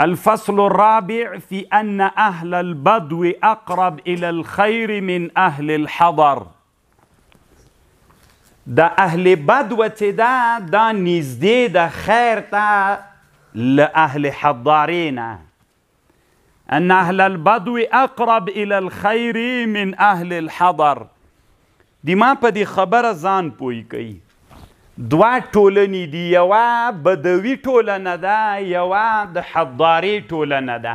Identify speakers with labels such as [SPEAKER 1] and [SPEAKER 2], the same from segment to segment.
[SPEAKER 1] الفصل الرابع في أن أهل البدو أقرب إلى الخير من أهل الحضر دا أهل بدوة تدا دا نزدي خير تا لأهل حضارينا أن أهل البدو أقرب إلى الخير من أهل الحضر دی ما په دی خبره ځان پوه کړي دوه ټولني دي یوه بدوي ټولنه ده یوه د حضارې ټولنه ده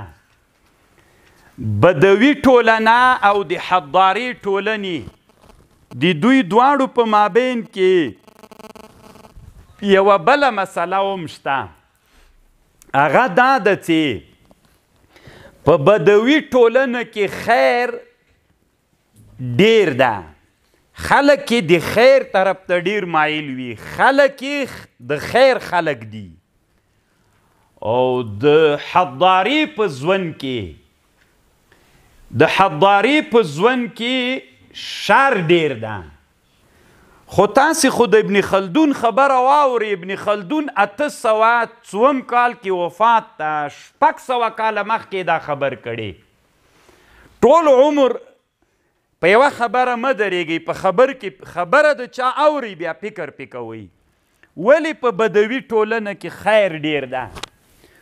[SPEAKER 1] بدوي ټولنه او د حضارې ټولني د دوی دواړو په مابین کې یوه بله مسله هم شته هغه دا ده چې په بدوي ټولنه کې خیر ډیر ده خلک کې د خیر طرف ته ډیر مایل وي خلک کې د خیر خلک دي او د حضاری په ځوند کې د حضاری په ځوند کې شر ډیر ده خو تاسو خو د ابن خلدون خبره واوري ابن خلدون اته سوا څوم کال کې وفات تا شپږ سوا کال مخکې دا خبر کړي ټول عمر په یوه خبره مه درېږئ، په خبر کې خبره د چا اورئ بیا فکر پې کوئ. ولې په بدوي ټولنه کې خیر ډېر ده؟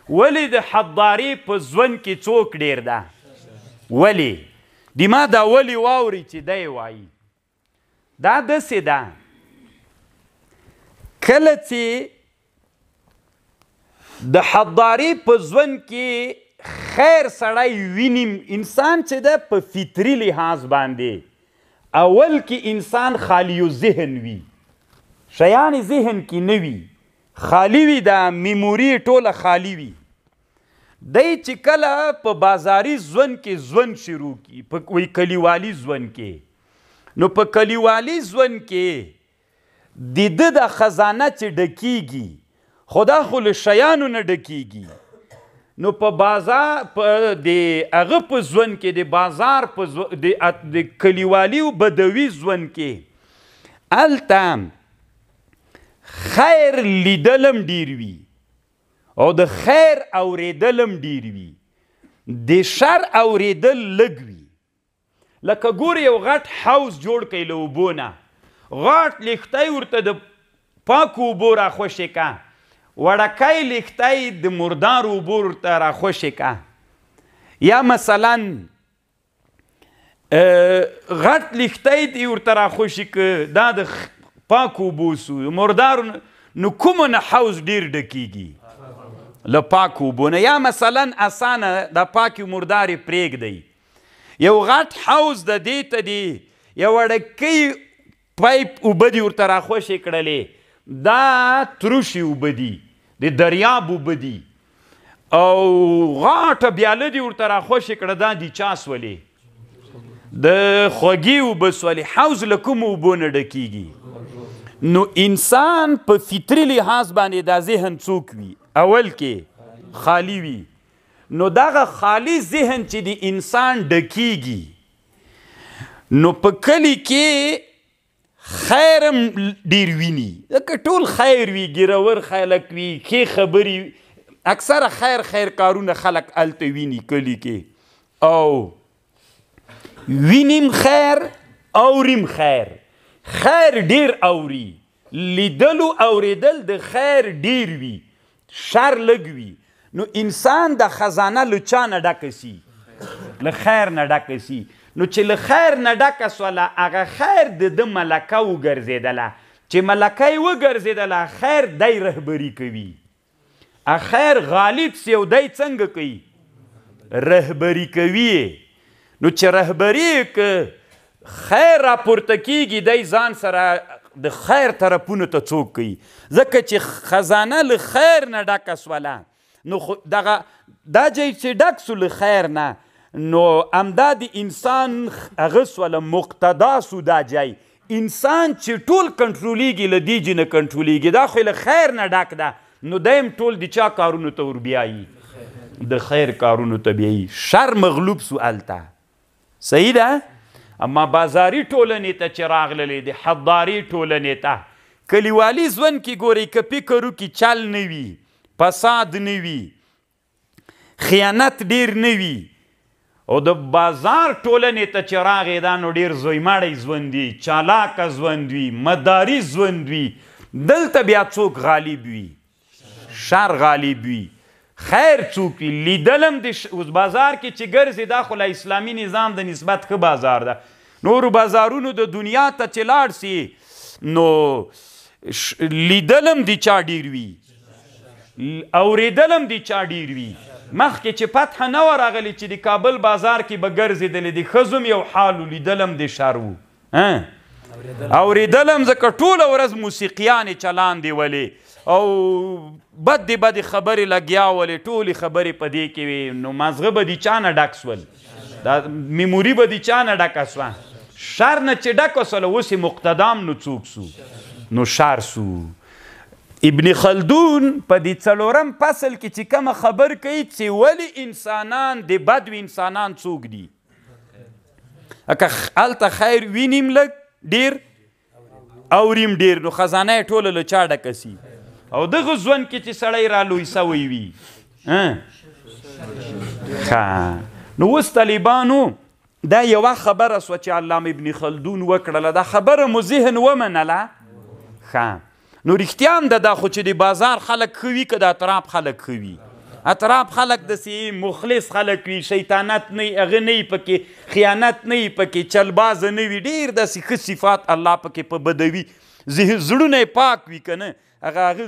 [SPEAKER 1] ولې د حدارې په ځوند کې څوک ډېر ده؟ ولې؟ دې ما دا ولې واورئ چې دی وايي. دا داسې ده کله چې د حداري په ژوند کې خیر سړی وینیم انسان چې ده په فطري لحاظ باندې اول کې انسان خالی ذهن وي شیان ذهن کې نه وي خالی وي دا میموري ټوله خالی وي دی چې کله په بازاري ژوند کې ژوند شروع کی په وی کلیوالي ژوند کې نو په کلیوالي ژوند کې د ده د خزانه چې ډکیږي خو دا خو له شیانو نه ډکیږي نو په بازار په د هغه په ژوند کې د بازار په زو... د... د کلیوالي او بدوي ژوند کې هلته خیر لیدلم ډیر وي او د خیر اوریدل هم ډیر وي د شر اوریدل لږ وي لکه ګور یو غټ حوز جوړ کړئ له اوبو نه غټ لښتی ورته د پاکو اوبو راخوشې کا وړکی لښتی د مردارو اوبو ورته راخوشې کا یا مثلا غټ لښتی دی ورته راخوشي که دا د پاکو اوبو سو مردار نو کوم نه حوز ډیر ډکیږي له پاکو اوبو نه یا مثلا اسانه دا پاکي مردارې پرېږدئ یو غټ حوز د دې ته دی یو ډکۍ پایپ اوبه دي ورته راخوشې کړلې، دا تروشې اوبه دي، د دریاب اوبه دي او غاټه بیاله دي ورته راخوشې کړه، دا دي چا سولې؟ د خوږې اوبه سولې، حوض له کومو اوبو نه ډکېږي؟ نو انسان په فطري لحاظ باندې دا ذهن څوک وي؟ اول کې خالي وي، نو دغه خالي ذهن چې د انسان ډکېږي، نو په کلی کې خیرم ډیر ویني ځکه ټول خیر وي ګیرور خلک وي ښې خبرې اکثره خیر خیر کارونه خلک هلته ویني کلی کې او وینیم خیر اوریم خیر خیر ډیر اوري لیدلو اوریدل د خیر ډیر وی شر لږ وی نو انسان دا خزانه له چا نه ډکه سی له خیر نه ډکه سی نو چې له خیر نه ډکه سوله هغه خیر د ده ملکه وګرځیدله چې ملکه یې وګرځیدله خیر دی رهبري کوي اخیر غالب سی او دای څنګه کوي رهبری کوي نو چې رهبری ک خیر راپورته کیږي دای ځان سره د خیر طرفونو ته څوک کوي ځکه چې خزانه له خیر نه ډکه سوله نو دغه دا جای چې ډک سو له خیر نه نو امدا د انسان هغه سوله مقتدا سو دا جای انسان چی ټول کنټرولیږی له دی جی نه کنټرولیږی دا خو له خیر نه ډک ده نو دی هم ټول د چا کارونو ته ور بیایی د خیر کارونو ته بیایی شر مغلوب سو هلته صحیح ده اما بازاری ټولنی ته چی راغللی د حداری ټولنی ته کلیوالی ژوند کی ګوری که فکر وکی چل نه وی فساد نه وی خیانت ډیر نه وي او د بازار ټولنې ته چې راغی دا نو ډیر زویماړی ژوند وي چالاک ژوند وي مداري ژوند وي دلته بیا څوک غالب وي شر غالب وي خیر څوک وي لیدلم د اوس بازار کې چې ګرځي دا خو له اسلامي نظام د نسبت ښه بازار ده نورو بازارونو د دنیا ته چې لاړ سي نو لیدلم د چا ډیر وي اوریدلم دی چا ډیر وی مخکی چی فتح نه وه راغلی چی دی کابل بازار کی به ګرزیدلی دی ښځو هم یو حال وو لیدلم دی شر وو اوریدلم ځکه ټوله ورځ موسیقیانی چلاندی ولی او بدی بدی خبری لګیا ولی ټولی خبری په دی کی وی نو مزغه به دی چا نه ډک سول دا میموری به دی چا نه ډکه سوه شر نه چی ډکه سول اوس مقتدام نو څوک سو نو شر سو ابن خلدون په دې څلورم فصل کې چې کوم خبر کوي چې ولی انسانان د بد انسانان څوک دي اکه الته خیر وینیم لګ ډیر اوریم ډیر نو خزانه ټوله له چا ډکه سي او دغه ځوان کې چې سړی را لوی سوی وي ها نو اوس طالبانو دا یوه خبره سوه چې علامه ابن خلدون وکړله دا خبره مو ذهن ومنله ښه نو رښتیا هم ده دا خو چې د بازار خلک ښه وي که د اطراب خلک ښه وي اطراف خلق د سی مخلص خلق وی شیطانت نه اغه نه پکې خیانت نه پکې چلباز نه وی ډیر د سی خ صفات الله پکې په بدوي زه زړونه پاک وی کنه هغه هغه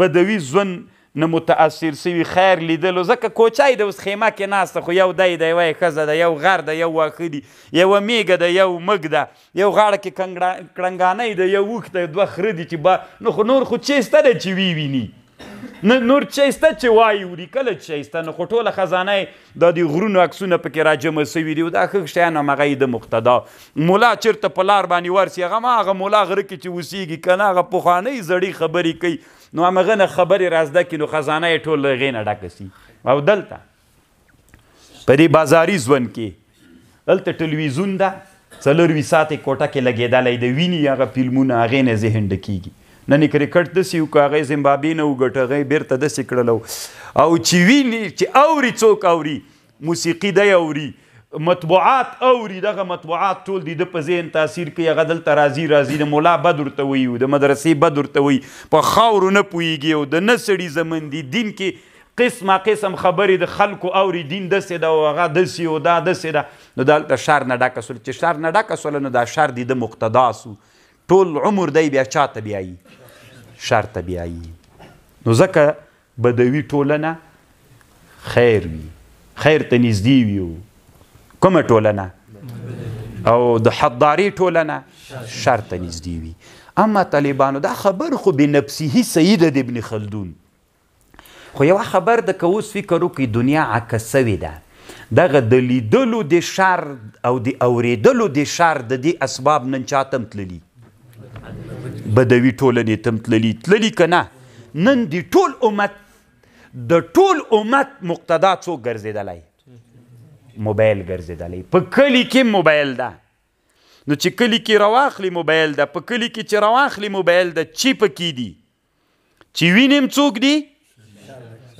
[SPEAKER 1] بدوي ژوند نه متاثر شوي خیر لیدلو ځکه کوچای د اوس خیمه کې ناسته خو یو دای دی وای خزه ده یو غر ده یو واخه دي یو میګه ده یو مګ ده یو غاړه کې کړنګانه ده یو وخت ده دوه خره دي چې با نو خو نور خو چیسته ده چې وی ویني نه نور چیسته چې وای وری کله چیسته نو خو ټوله خزانه دا دی غرونو عکسونه پکې راجمع سوي دي دا خښ شیان هم هغه د مقتدا مولا چیرته په لار باندې ورسي هغه ما هغه مولا غره کې چې اوسېږي که نه هغه پخوانۍ زړې خبرې کوي نو همغه نه خبرې رازده کړي نو خزانه یې ټول له هغې نه ډکه سي او دلته په دې بازاري ژوند کې دلته ټلویزیون ده څلور ویشت ساعته کوټه کې لګېدلی دی، ویني یې هغه فلمونه، هغې نه یې ذهن ډکېږي. نن یې کرکټ داسې وکړ، هغه یې زمبابوې نه وګټه، هغه یې بېرته داسې کړله او چې ویني، چې اوري، څوک اوري؟ موسیقي دی اوري، مطبوعات اوري، دغه مطبوعات ټول د ده په ذهن تاثیر کوي، هغه دلته راځي، راځي، د ملا بد ورته وایي او د مدرسې بد ورته وایي، په خاورو نه پوهېږي او د نه سړي زامن دي، دین کې. قسمه قسم خبرې د خلکو اوري دین دسې ده او هغه دسې او دا دسې ده نو دا د شر نه ډکه سول چې شر نه ډکه سول نو دا شر دی د مقتدا سو ټول عمر دی بیا چاته بیایي شر ته بیایي نو ځکه بدوي ټولنه خیر وي خیر ته نږدې وي کومه ټولنه او د حداري ټولنه شر ته نږدې وي اما طالبانو دا خبر خو بنفسه سید د ابن خلدون خو یوه خبر ده که اوس فکر وکړي دنیا عکس سوي ده دغه د لیدلو د شر او د اوریدلو د شر د دې اسباب نن چاتم تللی بدوي ټولنې تم تللی تللی که نه نن د ټول امت د ټول امت مقتدا څو ګرځېدلی موبایل ګرځېدلی په کلی کې موبایل ده نو چې کلی کې رواخلی موبایل ده په کلی کې چې رواخلی موبایل ده چی پکې دي چې وینم څوک دي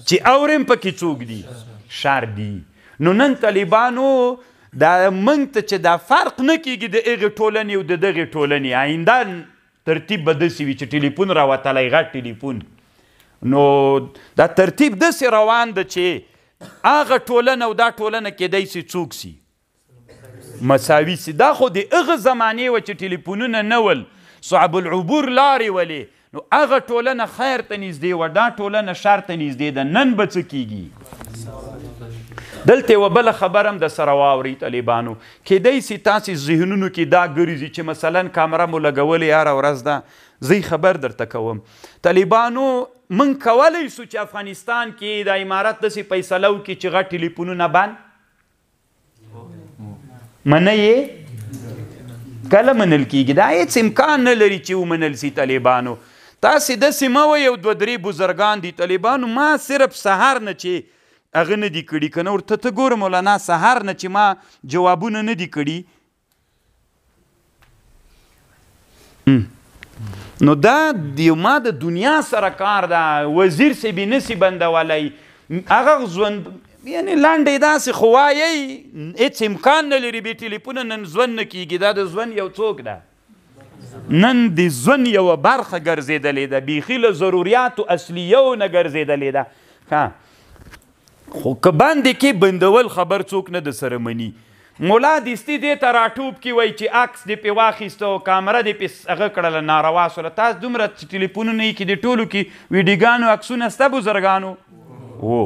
[SPEAKER 1] چې اورم پکې څوک دي شر دي نو نن طالبانو دا منګ ته چې دا فرق نه کیږي د هغې ټولنې او د دغې ټولنې آینده ترتیب به داسې وي چې ټلیفون راوتلی غټ ټلیفون نو دا ترتیب داسې روان ده چې هغه ټولنه او دا ټولنه کېدای سي څوک سي مساوي سي دا خو د هغه زمانې و چې ټلیفونونه نه ول صعب العبور لارې ولې نو هغه ټولنه خیر ته نږدې و دا ټولنه شر ته نږدې ده نن به څه کیږي دلته و بل خبرم د سره واوري طالبانو کېدای سي تاسو ذهنونو کې دا ګرځي چې مثلا کامره مو لګولې هر ورځ ده زی خبر درته کوم طالبانو من کولای سو چې افغانستان کې د امارات داسې فیصله وکړي چې غټ ټلیفونونه بند منه یې کله منل کیږي دا هیڅ امکان نه لري چې ومنل سي طالبانو تاسو د سیمه و یو دوه درې بزرګان دي طالبانو ما صرف سهار نه چې هغه نه دي کړي کنه ورته ته ګوره مولانا سهار نه چې ما جوابونه نه دي کړي نو دا دیو ما د دنیا سره کار دا وزیر سی بی نسی بندولای هغه ځوند یعنی لاندې داسې خوایي هیڅ امکان نه لري به ټلیفون نن ځوند نه کیږي دا د ځوند یو څوک ده نن د ځوند یو برخه ګرځیدلې ده بیخي له ضرورتو اصلیو نه ګرځیدلې ده ها خو که باندې کې بندول خبر څوک نه د سره مني مولا دیستی دې ته راټوب کی وای چې عکس دې په واخیسته او کامره دې په هغه کړله ناروا سوله تاسو دومره چې ټلیفونونه یې کې دې ټولو کې ویډیګانو عکسونه سته بزرګانو وو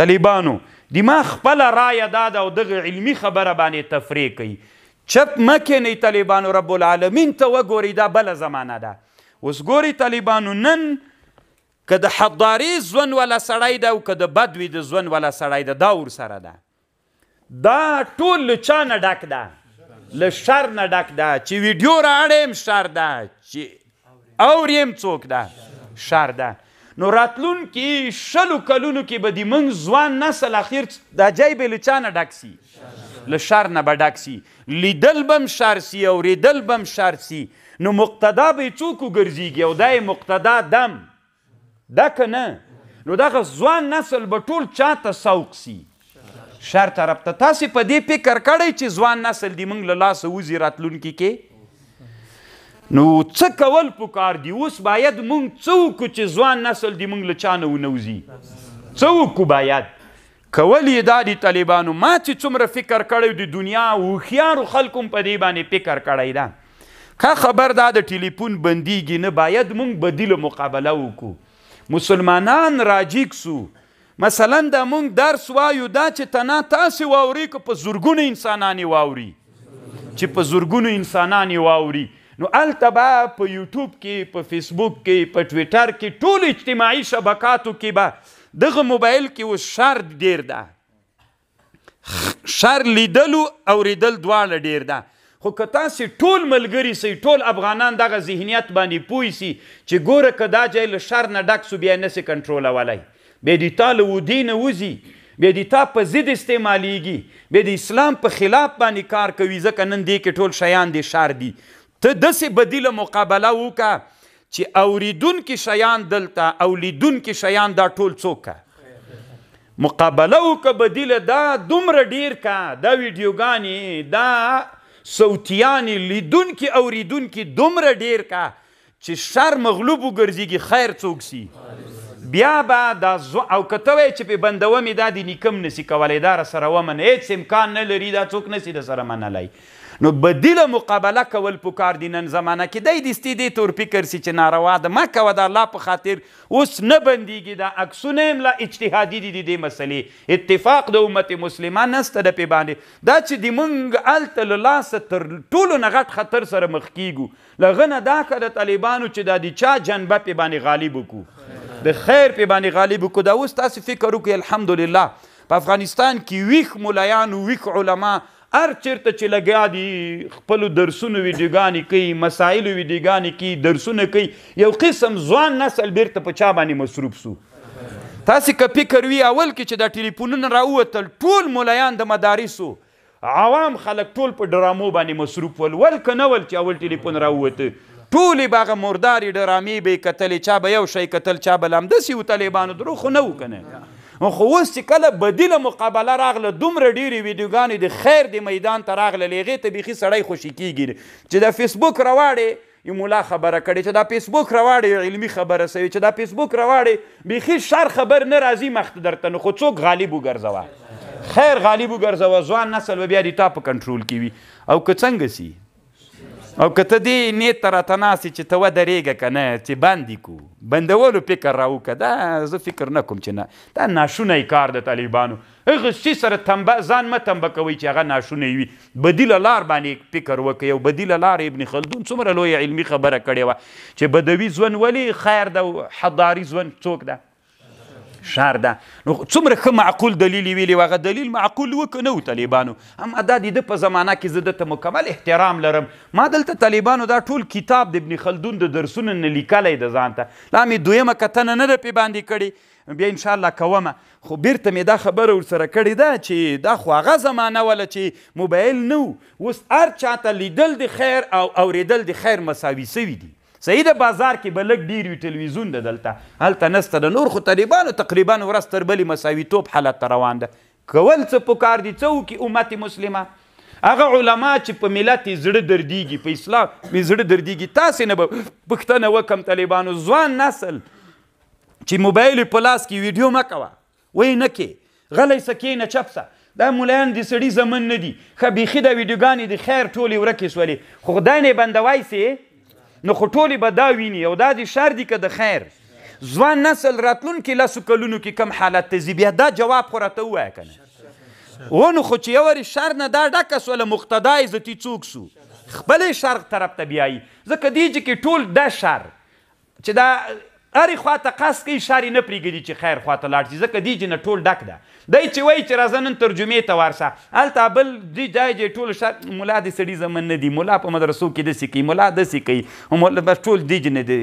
[SPEAKER 1] طالبانو د ما خپل رایه دا ده او دغه علمي خبره باندې تفریح کوي چپ مکه نه طالبانو رب العالمین ته وګوري دا بل زمانہ ده اوس ګوري طالبانو نن که د حدارې ژوند والا سړی ده او که د بدوي د ژوند والا سړی ده دا ورسره ده دا ټول له چا نه ډک ده له شر نه ډک ده چې ویډیو را اړیم شر ده چې اوریم څوک ده شر ده نو راتلونکي شلو کلونو کې به د موږ ځوان نسل اخر دا جای به له چا نه ډک سي له شر نه به ډک سي لیدل به هم شرط سي اورېدل به هم شرط سي نو مقتدا به یې څوک وګرځېږي او دا یې مقتدا دم ده که نه نو دغه ځوان نسل به ټول چا ته سوق سي شر طرف ته تاسو په دې فکر کړی چې ځوان نسل دی موږ له لاس وزي راتلونکي کې نو څه کول پکار دی اوس باید مونږ څوک چې ځوان نسل دی مونږ له چانه ونوزی څوک باید کول یې دا دي طالبانو ما چې څومره فکر کړی د دنیا هوښیارو خلکو هم په دې باندې فکر کړی ده که خبر دا د ټلیفون بندیږي نه باید مونږ بدیله مقابله وکړو مسلمانان راجیګ سو مثلا دا مونږ درس وایو دا چې تنا تاسې واوري که په زرګونو انسانانې واوري چې په زرګونو انسانانې واوري نو التبا په یوټیوب کې په فیسبوک کې په ټویټر کې ټول اجتماعي شبکاتو کې به دغه موبایل کې اوس شر ډیر ده شر لیدل او اوریدل دواړه ډیر ده خو که تاسو ټول ملګری سي ټول افغانان دغه ذهنیت باندې پوي سي چې ګوره که دا ځای له شر نه ډک سو بیا نه سي کنټرولولای بیا دې تا له ودې نه وځي بیا دې تا په ضد استعمالیږي بیا د اسلام په خلاف باندې کار کوي ځکه نن دې کې ټول شیان دې شر دي ته داسې بدیله مقابله وکړه چی اوریدونکی شیان دلته او لیدونکی شیان دا ټول څوک که مقابله او که بدیله دا دومره ډیر که دا ویډیو ګانی دا صوتیانی لیدونکی اوریدونکی دومره ډیر که چی شر مغلوب وګرځیږی خیر څوک سی بیا به دا ځو او که ته وای چی په بندومی دا دی نیکم نسی کولای دا رسره ومنه هیڅ امکان نلری دا څوک نسی د سره منلای. نو بديله مقابله کول پکار دي نن زمانه کي داي دستي دي تور فکر سي چي ناروا ده مه کوه ده الله په خاطر اوس نه بنديږي دا عکسونه هم لا اجتهادي دي ددي مسلي اتفاق ده امت مسلمه نسته ده پي باندي دا چي دي مونږ هلته له لاسه تر ټولو نه غټ خطر سره مخ کيږو له هغه نه دا ښه ده طالبانو چي دا دي چا جنبه پي باندي غالب کو د خير پي باندي غالب کو دا اوس تاسي فکر وکړي الحمدالله په افغانستان کي ويښ ملايان ويښ علماء هر چیرته چې لګیا دي خپل درسونو ویډیوګانې کوي مسایلو ویډیوګانې کوي درسونه کوي یو قسم ځوان نسل بیرته په چا باندې مصروف سو تاسو که فکر وی اول کې چې دا ټلیفونونه راووتل ټول مولایان د مدارسو عوام خلک ټول په ډرامو باندې مصروف ول ول کنه ول چې اول ټلیفون راووته ټول باغه مرداري ډرامې به کتل چا به یو شی کتل چا به لام د سیو طالبانو درو خو نه وکنه خو اوس چې کله بديله مقابله راغله دومره ډيرې ويډيوګانې د خير دې ميدان ته راغللې هغې ته بيخي سړی خوشې کيږي چې دا فيسبوک رواړې يو ملا خبره کړې چې دا فيسبوک رواړې يو علمي خبره سوې چې دا فيسبوک رواړې بيخي شر خبر نه راځي مخت درته نو خو څوک غالب وګرځوه خیر غالب وګرځوه ځوان نسل به بیا دې تا په کنټرول کې وي او که څنګه سي او که ته دې نیت ته راته ناست یې چې ته ودرېږه که نه چې بند یې کړو بندولو فکر راوکړه دا زه فکر نه کوم چې نه دا ناشونی کار د طالبانو هغه څه سره تنبه ځان مه تنبه کوئ چې هغه ناشونی وي بدیله لار باندې فکر وکړئ او بدیله لار ابن خلدون څومره لویه علمي خبره کړې وه چې بدوي ژوند ولې خیر ده او حضاري ژوند څوک ده شار ده نو څومره ښه معقول دلیل ویلی هغه دلیل معقول و که نه و طالبانو اما دا د په زمانه کې زه دته مکمل احترام لرم ما دلته طالبانو دا ټول کتاب د ابن خلدون د درسونو نه لیکلی د ځان ته لا مې دویمه کتنه نه ده پې باندې کړې بیا ان شاء الله کومه خو بیرته مې دا خبره ورسره کړې ده چې دا خو هغه زمانه وله چې موبایل نه و اوس هر چاته لیدل د خیر او اوریدل د خیر مساوي سوي دي صحیح ده بازار کې به لږ ډېر وي ټلویزیون ده دلته هلته نسته ده نور خو طالبانو تقریبا ورځ تر بلې مساویتوب حالت ته روان ده کول څه پکار دي څه وکړي امت مسلمه هغه علما چې په ملت زړه دردیږي په اسلام می زړه دردیږي تاسو نه پښتنه وکم طالبانو ځوان نسل چې موبایل په لاس کې ویډیو مکوه وی نه کې غلی سه کینه چپ سه دا مولایان د سړي زمن نه دي ښه بیخي دا ویډیوګانې د خیر ټولې ورکې سولې خو خدای نه بندوای سي نو خو ټولې به دا ویني او دا د شر دي که د خیر ځوان نسل راتلونکي لسو کلونو کې کم حالت ته ځي بیا دا جواب خو راته ووایه که نه و نو خو چې یو وارې شر نه دا ډکه سوله مقتدا عزتي څوک سو خپلې شر طرف ته بیایي ځکه دې چې کې ټول دا شر چې دا هرې خوا ته قصد کوي، شار یې نه پرېږدي چې خیر خوا ته لاړ شي، ځکه دې ځای نه ټول ډک ده. دی چې وايي چې راځه نن ترجمې ته ورشه، هلته بل دې ځای ځای ټول شار، ملا دې سړي زموږ نه دي، ملا په مدرسو کې داسې کوي، ملا داسې کوي، بس ټول دې ځای نه دي،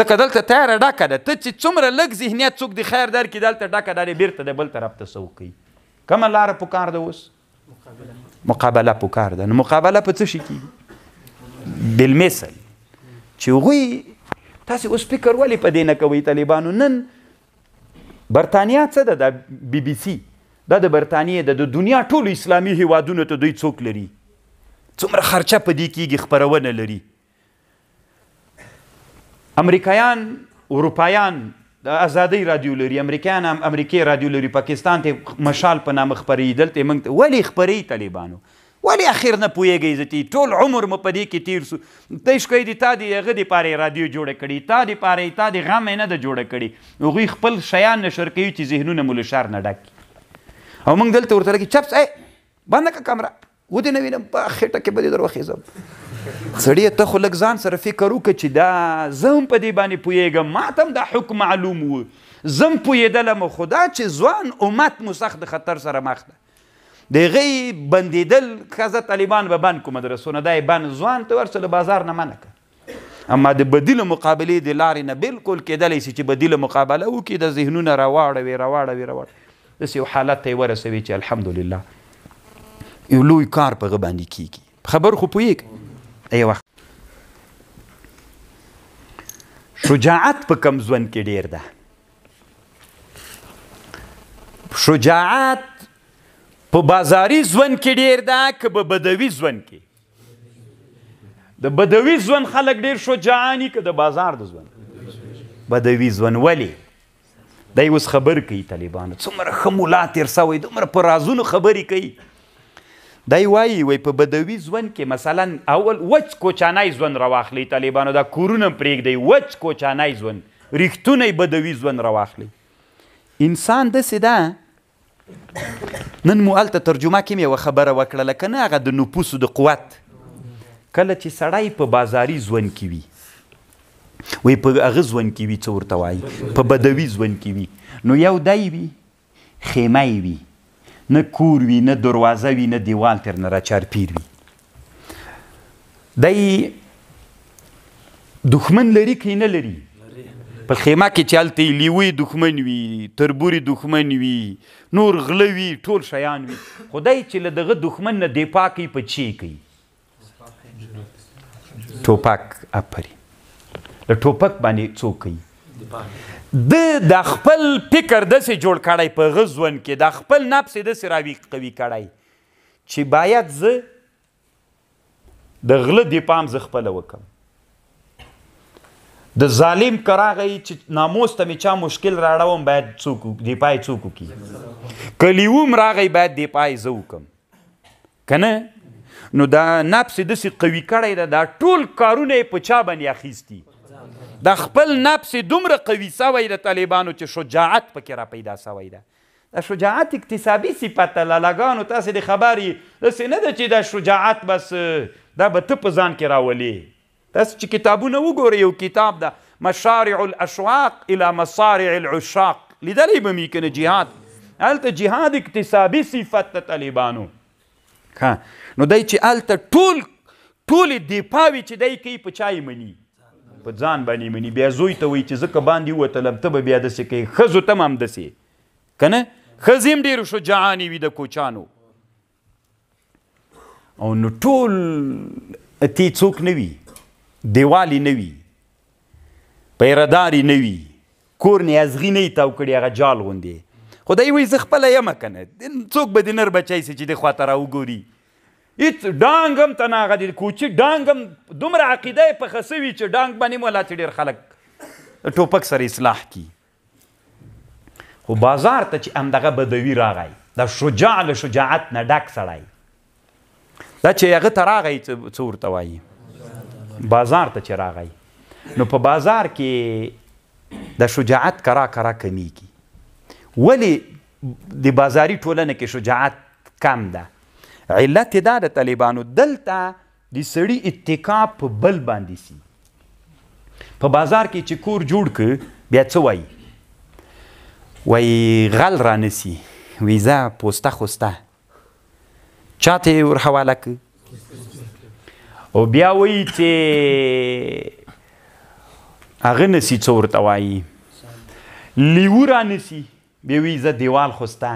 [SPEAKER 1] ځکه دلته تیاره ډکه ده، ته چې څومره لږ ذهنیت څوک دې خیر درکړي، دلته ډکه ده، دی بېرته دی بل طرف ته سوق کوي. کومه لاره پکار ده اوس؟ مقابله پکار ده نو مقابله په څه شي کیږي بالمثل چې غوي تاسو اوس فکر ولې په دې نه کوي طالبانو نن برتانیا څه ده د بي بي سي دا د برتانیې د دنیا ټولو اسلامي هیوادونو ته دوی څوک لري څومره خرچه په دې کېږي خپرونه لري امریکایان اروپایان د ازادۍ رادیو لري امریکایان هم امریکې رادیو لري پاکستان ته مشال په نامه خبرې دلته موږ ته ولی خبرې طالبانو ولی اخر نه پوهیږئ زتی ټول عمر مو په دې کې تیر سو ته شکوي دي تا دې هغه دې پاره رادیو جوړه کړي تا دې پاره تا دې غم نه ده جوړه کړي هغوی خپل شیان نشر کوي چې ذهنونه مو له شر نه ډک او موږ دلته ورته لګي چپس ای بنده کا کمره ودې نه وینم په خټه کې به دې در وخېزم سړیه ته خو لږ ځان سره فکر وکړه چې دا زه هم په دې باندې پوهېږم ما ته هم دا حکم معلوم و زه هم پوهېدلم خو دا چې ځوان امت مو سخت د خطر سره مخ ده د هغې بندېدل ښځه طالبان به بند کړو مدرسو نه دا یې بند ځوان ته ورڅه له بازار نه منع کړه اما د بدیل مقابله د لارې نه بالکل کېدلی سي چې بدیل مقابله وکړي د ذهنونه راواړوي راواړوي راواړوي داسې یو حالت ته یې ورسوي چې الحمدلله یو لوی کار په هغه باندې کېږي خبر خو پوهېږي یوه شجاعت په کم ژوند کې ډېر ده شجاعت په بازاري ژوند کې ډېر ده که په بدوي ژوند کې د بدوي ځوان خلک ډیر شجاعانی که د بازار د ځوان بدوي ځوان ولی دا اوس خبر کوي طالبانو څومره ښه ملا تیر سوی دومره په رازونو خبرې کوي دا وایي وای په بدوي ځوان کې مثلا اول وچ کوچانای ځوان راواخلي طالبانو دا کورونه پرېږدي وچ کوچانای ځوان ریښتونی بدوي ځوان راواخلي انسان داسې ده نن مو هلته ترجمه کې مې یوه خبره وکړله که نه هغه د نفوسو د قوت کله چې سړی په بازاري ژوند کې وي وی په هغه ژوند کې وي څه ورته وایي په بدوي ژوند کې وي نو یو دی وي خیمه وي نه کور وي نه دروازه وي نه دیوال تر نه راچارپیر وي دی دښمن لري کې نه لري په خیمه کې چالتي لیوي دښمن وي تربوري دښمن وي نور غلوي ټول شیان وي خدای چې له دغه دښمن نه دفاع کوي په چی کوي ټوپک اپري له ټوپک باندې څوک کوي د د خپل فکر دسې جوړ کړی په غزون کې د خپل نفس دسې راوي قوي کړی چې باید زه د غله دی پام ز خپل وکم د ظالم کراغی چې ناموس ته می چا مشکل راړوم باید څوک دی پای څوک کی کلیوم راغی باید دی پای زو کم کنه نو دا نفس د سی قوی کړی دا, دا ټول کارونه په چا باندې اخیستی دا خپل نفس دومره قوی سوی د طالبانو چې شجاعت پکې را پیدا سوی دا د شجاعت اکتسابی صفت ده لالا ګانو تاسو د خبر یی داسی نه ده چی دا شجاعت بس دا به ته په ځان کی راولی تاسو چی کتابونه وګوری یو کتاب ده مشارع الاشواق الی مصارع العشاق لیدلی به می کنه جهاد هلته جهاد اکتسابی صفت ده طالبانو ها نو دای چې الته ټول ټول دیپاوی چې دای کوي په چای منی په ځان باندې منی بیا زوی ته وای چې زکه باندې وته لبته به بیا د سې کوي خزو تم هم د سې کنه خزیم ډیر شو جهانی وی د کوچانو او نو ټول اتی څوک نوي دیوالی نوي پیرداری نه وي کور نه ازغي نه یې تاو کړي هغه جال غوندې خو دی وایي زه خپله یم که نه څوک به دې نر بچی سي چې دې خوا ته راوګوري هیڅ ډانګ هم ته نه هغه دې کوچي ډانګ هم دومره عقیده یې پخه سوي چې ډانګ باندې هم لا چې ډېر خلک ټوپک سره اصلاح کي خو بازار ته چې همدغه بدوي راغی د شجاع له شجاعت نه ډک سړی دا چې هغه ته راغی څه ورته وایي بازار ته چې راغی نو په بازار کې د شجاعت کرا کرا کمیږي ولی د بازاري ټولنه کې شجاعت کم ده علت دا د طالبانو دلته د سړي اتکا په بل باندې سي. په بازار کې چې کور جوړ که بیا څه وایي؟ وایي غل رانه سي. ویزه پوسته خوسته چاته یې ور حواله که؟ او بیا وایي چې هغه نسی څه ورته وایي لیو رانسی بې ویزه دیوال خو ستا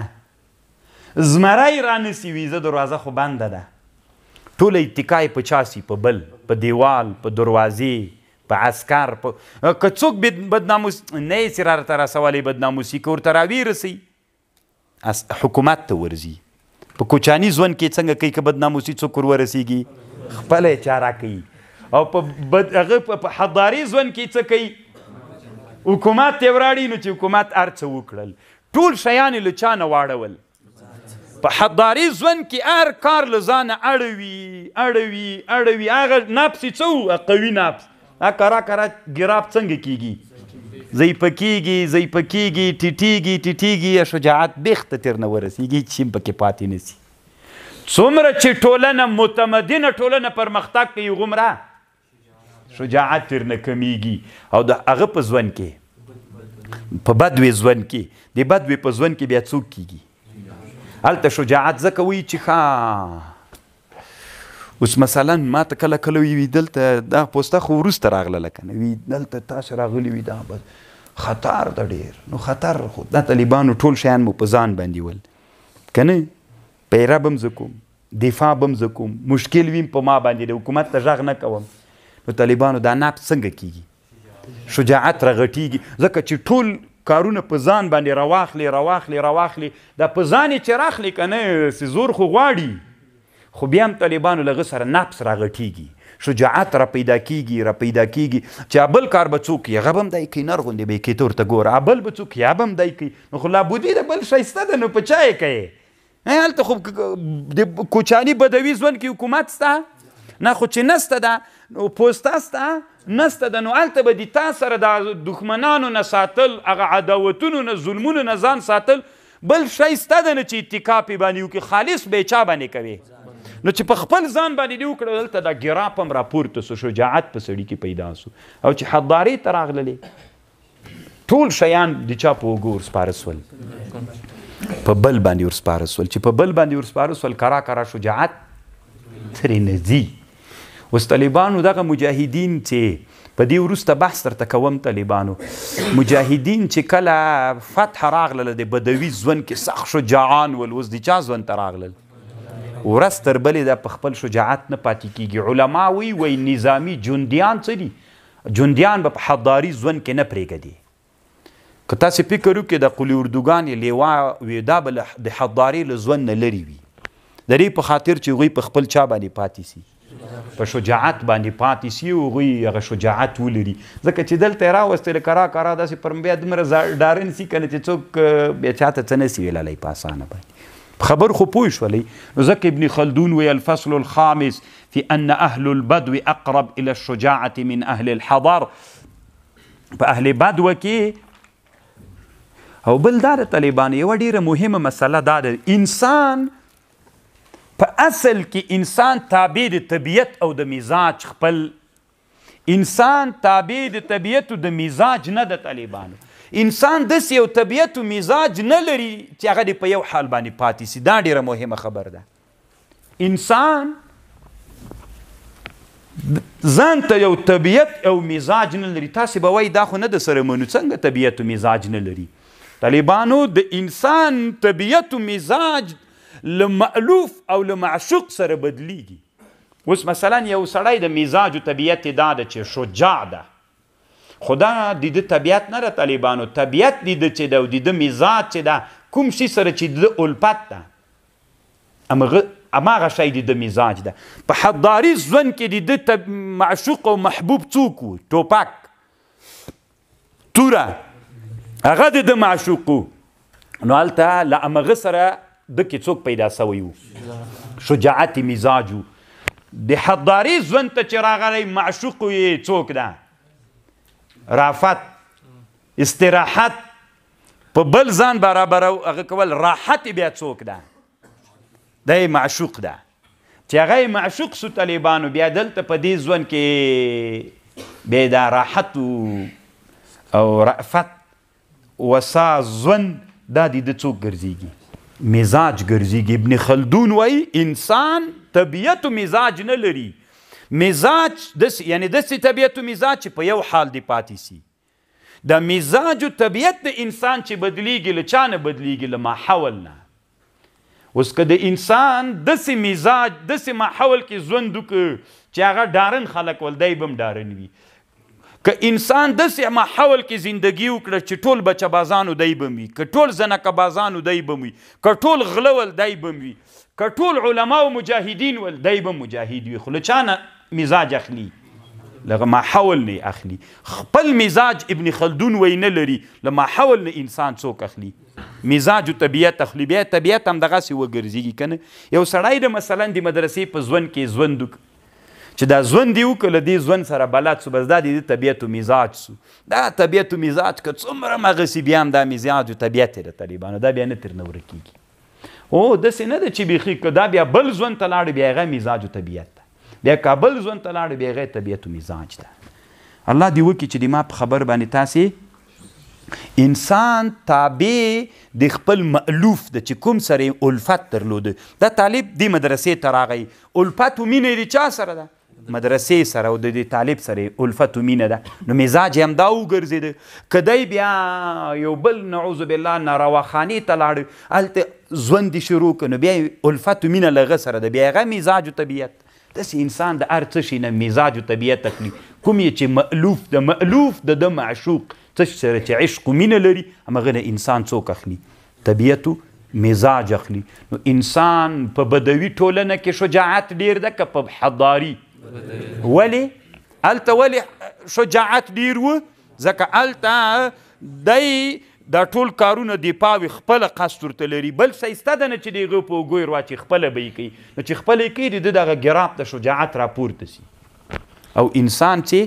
[SPEAKER 1] زمری رانسی ویزه دروازه خو بنده ده ټوله اتکا یې په چا سي په بل په دیوال په دروازې په عسکر په که څوک بدناموس نه یې سرار تر سوالې بدناموسي کور تراوی رسی حکومت ته ورزي په کوچانی ځوند کې څنګه کوي که بدناموسی څوک ورورسیږي خپل چاره کوي او په بد هغه په حضاري ځوند کې څه کوي حکومت ته وراړي نو چې حکومت ارڅ وکړل ټول شیان له چا نه واړول په حضاري ځوند کې هر کار له ځانه اړوي اړوي اړوي هغه نفس څو قوي نفس ا کرا کرا ګراب څنګه کیږي زیپ کیږي زیپ کیږي ټټیږي ټټیږي یا شجاعت بیخت تر نه ورسیږي چې پکې پاتې نسی څومره چې ټولنه متمدنه ټولنه پرمختګ کوي غمره شجاعت تر نه کمیږي او د هغه په ځوان کې په بدوي ځوان کې د بدوي په ځوان کې بیا څوک کیږي هلته شجاعت ځکه وی چې ښا اوس مثلا ما ته کله کله وي دلته دا پوسټه خو وروسته راغله لکه نه وي دلته تاسو راغلي وي دا بس خطر د ډیر نو خطر خو د طالبانو ټول شیان مو په ځان باندې ول کنه پیرا بم زکوم دفاع بم زکوم مشکل ویم په ما باندې د حکومت ته ژغ نه کوم نو طالبانو دا ناپ څنګه کیږي شجاعت رغټیږي ځکه چې ټول کارونه په ځان باندې رواخلې رواخلې رواخلې دا په ځان چې راخلې کنه سي زور خو غواړي خو بیا هم طالبانو لغه سره نفس راغټیږي شجاعت را پیدا کیږي را پیدا کیږي چې ابل کار به څوک یې غبم دای کی نر غوندې به کې تور ته ګور ابل به څوک یې ابم دای کی نو خو لا بودی د بل شایسته ده نو په چا یې کوي نه هلته خو د کوچاني بدوي ځوند کې حکومت سته نه خو چې نسته ده نو پوسته سته نسته ده نو هلته به د تا سره د دښمنانو نه ساتل هغه عداوتونو نه ظلمونو نه ځان ساتل بل شی سته ده نه چې اتکا پې باندې وکړي خالص به چا باندې کوي نو چې په خپل ځان باندې دی وکړه دلته دا ګرا پم راپورته سو شجاعت په سړي کې پیدا سو او چې حدارې ته راغللې ټول شیان د چا په اوږو ورسپاره سول په بل باندې ورسپاره سول چې په بل باندې ورسپاره سول کرا کرا شجاعت ترې نه ځي اوس طالبانو دغه مجاهدین چې په دې وروسته بحث درته کوم طالبانو مجاهدین چې کله فتح راغلل د بدوي ځوند کې سخت شجاعان ول اوس د چا ځوند ته راغلل ورځ تر بلې دا په خپل شجاعت نه پاتې کیږي علما وی وی نظامی جندیان څه دي جونديان به په حداري ځوند کې نه پرېږدي. که تاسې فکر وکړئ د قلي اردوګانې لېوا وي دا به د حدارې له ځوند نه لرې وي. د دې په خاطر چې هغوی په خپل چا باندې پاتې شي؟ په شجاعت باندې پاتې شي او هغوی هغه شجاعت ولري. ځکه چې دلته یې راوستې لکه را کرا داسې پر بیا دومره ډارن شي که نه چې څوک بیا چا ته څه نه شي ویللی په اسانه باندې. په خبر خو پوه شولئ؟ نو ځکه ابن خلدون وایي الفصل الخامس في ان اهل البدو اقرب الى الشجاعه من اهل الحضر په اهل بدو کې او بل دا د طالبانو یو ډیره مهمه مسله دا ده انسان په اصل کې انسان تابع د طبیعت او د مزاج خپل انسان تابع د طبیعت او د مزاج نه د طالبانو انسان د یو طبیعت او مزاج نه لري چې هغه په یو حال باندې پاتې سي دا ډیره مهمه خبر ده انسان ځان ته یو طبیعت او مزاج نه لري تاسو به وای دا خو نه د سره منو څنګه طبیعت او مزاج نه لري طالبانو د انسان طبیعت او مزاج له مألوف او له معشوق سره بدلیږي اوس مثلا یو سړی د مزاج او طبیعت دا ده چې شجاع ده خو دا دده طبیعت نه ده طالبانو طبیعت دده چې ده او دده مزاج چې ده کوم شي سره چې دده الفت ده امغه اماغه شی دده مزاج ده په حداري ځوند کې دده معشوق او محبوب څوک وو ټوپک توره هغه دده معشوق وو نو هلته له همغه سره د کې څوک پیدا سوی وو شجاعت مزاج وو د حداري ژوند ته چې راغلی معشوق یې څوک ده رافت استراحت په بل ځان برابر هغه کول راحت بیا څوک ده د معشوق ده چې هغه معشوق سو طالبانو بیا دلته په دې ژوند کې به دا راحت او رأفت وسا ځوند دا دی د څوک ګرځيږي مزاج ګرځيږي ابن خلدون وای انسان طبيعت مزاج نه لري مزاج د یعنی د سي طبيعت مزاج په یو حال دی پاتې سي د مزاج طبيعت د انسان چې بدليږي لچانه بدليږي لما حولنا اوس که د انسان داسې مزاج داسې ماحول کې ژوند وکړي چې هغه ډارن خلک ول دی به هم ډارن وي که انسان داسې ماحول کې زندگی وکړه چې ټول بچه بازانو دی به وي که ټول زنکه بازانو دی به وي که ټول غله ول دی به وي که ټول علما او مجاهدین ول دی به مجاهد وي خو له چا نه مزاج اخلي لغه ماحول نه اخلي خپل مزاج ابن خلدون وای نه لري له ماحول نه انسان څوک اخلي مزاج او طبیعت اخلي بیا طبیعت هم دغسې وګرځېږي که نه یو سړی د مثلا د مدرسې په ژوند کې ژوند وکړي چې دا ژوند یې وکړ له دې ژوند سره بلد سو بس دا د دې طبیعت او مزاج سو دا طبیعت او مزاج که څومره هم هغسې بیا هم دا مزاج او طبیعت د طالبانو دا بیا نه ترنه ورکېږي او داسې نه ده چې بیخي که دا بیا بل ژوند ته لاړ بیا هغه مزاج او طبیعت ده بیا کابل ژوند ته لاړ بیا هغه طبیعت او مزاج ده الله دې وکړي چې د ما په خبر باندې تاسې انسان تابع د خپل مألوف د چې کوم سره الفت درلوده دا طالب دې مدرسې ته راغی الفت او مینه دې چا سره ده مدرسې سره او د دې طالب سره الفت او مینه ده نو مزاج هم دا وګرځید کدی بیا یو بل نعوذ بالله ناروا خانی ته لاړ الته ژوند شروع کنو بیا الفت او مینه لغه سره ده بیا غ مزاج او طبیعت داسې انسان د هر څشي نه مزاج و طبیعت اخلي کوم یې چې مألوف ده، مألوف د ده معشوق څشي سره چې عشق و مینه لري همغه نه انسان څوک اخلي؟ طبیعت و مزاج اخلي نو انسان په بدوي ټولنه کې شجاعت ډیر ده که په حضاري؟ ولې؟ هلته ولې شجاعت ډیر و؟ ځکه هلته دی دا ټول کارونه دپاوی خپله قصد ورته لری بل څه سته ده نه چی دهغه په اوږو یی رواچی خپله به یی کوی نو چی خپله یی کوی دده دغه ګراپ ته شجاعت راپورته سی او انسان چی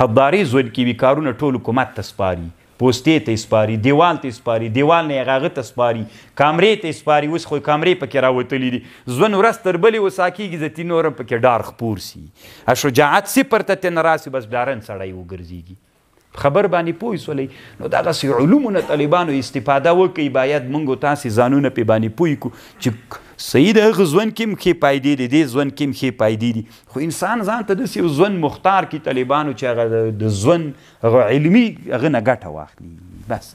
[SPEAKER 1] حداری ځول کی وی کارونه ټول حکومت ته سپاری پوستی ته سپاری دیوال ته سپاری دیوال نه هغه ته سپاری کامری ته سپاری اوس خو کامری پکی راوتلی دی ځون ورځ تر بلی وساکیږی زتی نورم پکی ډار خپور سی شجاعت صفر ته تن راسی بس ډارن سړی وګرځیږی خبر باندې پوه سولئ نو دغسې علومو نه طالبانو استفاده وکړي باید موږ او تاسې ځانونه پې باندې پوه کړو چې صحیح د هغه ژوند کې هم ښې فایدې دي دې ژوند کې هم ښې فایدې دي خو انسان ځان ته داسې یو ژوند مختار کړي طالبانو چې هغه د ژوند هغه علمي هغه نه ګټه واخلي بس